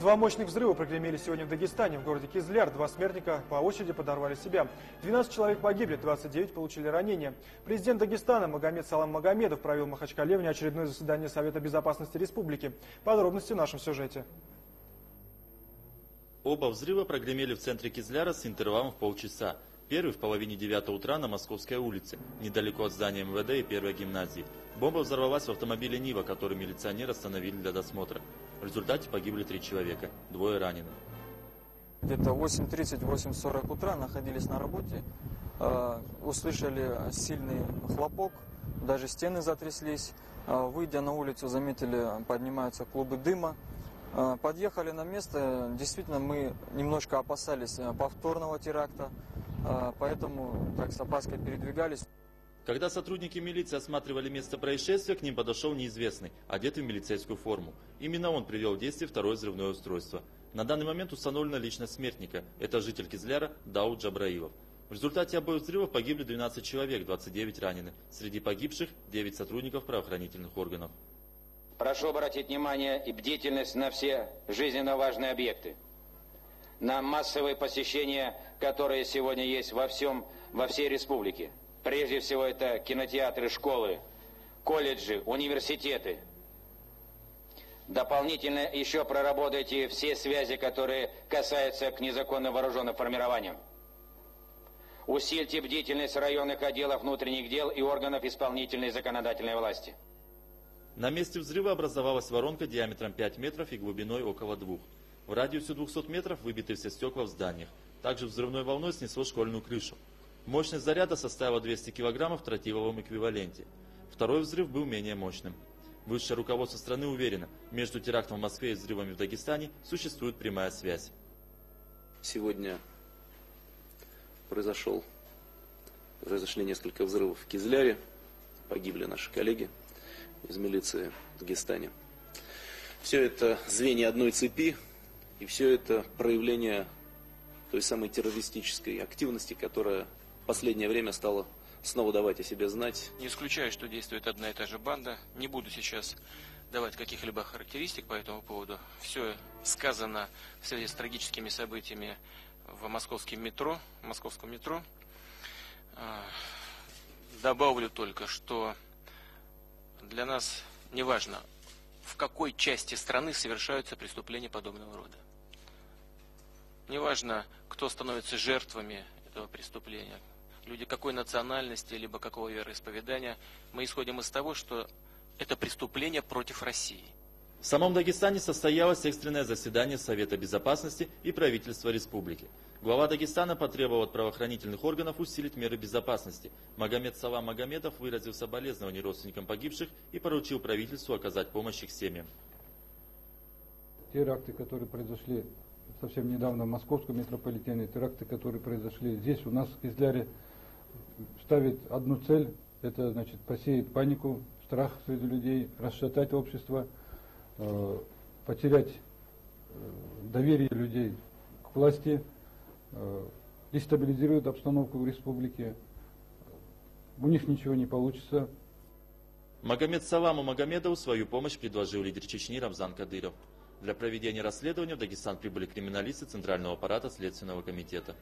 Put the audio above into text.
Два мощных взрыва прогремели сегодня в Дагестане. В городе Кизляр два смертника по очереди подорвали себя. 12 человек погибли, 29 получили ранения. Президент Дагестана Магомед Салам Магомедов провел в Махачкале очередное заседание Совета Безопасности Республики. Подробности в нашем сюжете. Оба взрыва прогремели в центре Кизляра с интервалом в полчаса. Первый в половине девятого утра на Московской улице, недалеко от здания МВД и первой гимназии. Бомба взорвалась в автомобиле Нива, который милиционеры остановили для досмотра. В результате погибли три человека, двое ранены. Где-то 8.30-8.40 утра находились на работе, э, услышали сильный хлопок, даже стены затряслись. Э, выйдя на улицу, заметили, поднимаются клубы дыма. Э, подъехали на место, действительно мы немножко опасались повторного теракта, поэтому так с опаской передвигались. Когда сотрудники милиции осматривали место происшествия, к ним подошел неизвестный, одетый в милицейскую форму. Именно он привел в действие второе взрывное устройство. На данный момент установлена личность смертника. Это житель Кизляра Дауд Джабраилов. В результате обоих взрывов погибли 12 человек, 29 ранены. Среди погибших 9 сотрудников правоохранительных органов. Прошу обратить внимание и бдительность на все жизненно важные объекты. На массовые посещения, которые сегодня есть во, всем, во всей республике. Прежде всего это кинотеатры, школы, колледжи, университеты. Дополнительно еще проработайте все связи, которые касаются к незаконно вооруженным формированиям. Усильте бдительность районных отделов внутренних дел и органов исполнительной и законодательной власти. На месте взрыва образовалась воронка диаметром 5 метров и глубиной около 2. В радиусе 200 метров выбиты все стекла в зданиях. Также взрывной волной снесло школьную крышу. Мощность заряда составила 200 кг в тротиловом эквиваленте. Второй взрыв был менее мощным. Высшее руководство страны уверено, между терактом в Москве и взрывами в Дагестане существует прямая связь. Сегодня произошел, произошли несколько взрывов в Кизляре. Погибли наши коллеги из милиции в Дагестане. Все это звенья одной цепи, и все это проявление той самой террористической активности, которая последнее время стало снова давать о себе знать. Не исключаю, что действует одна и та же банда. Не буду сейчас давать каких-либо характеристик по этому поводу. Все сказано в связи с трагическими событиями в московском метро. В московском метро. А, добавлю только, что для нас не важно, в какой части страны совершаются преступления подобного рода. Неважно, кто становится жертвами этого преступления, люди какой национальности, либо какого вероисповедания, мы исходим из того, что это преступление против России. В самом Дагестане состоялось экстренное заседание Совета Безопасности и правительства республики. Глава Дагестана потребовал от правоохранительных органов усилить меры безопасности. Магомед Сава Магомедов выразил соболезнования родственникам погибших и поручил правительству оказать помощь их семьям. Теракты, которые произошли совсем недавно в московском метрополитене, теракты, которые произошли здесь у нас в Кизляре, ставит одну цель, это значит посеять панику, страх среди людей, расшатать общество, э, потерять э, доверие людей к власти, э, дестабилизирует обстановку в республике. У них ничего не получится. Магомед Саламу Магомедову свою помощь предложил лидер Чечни Рамзан Кадыров. Для проведения расследования в Дагестан прибыли криминалисты Центрального аппарата Следственного комитета.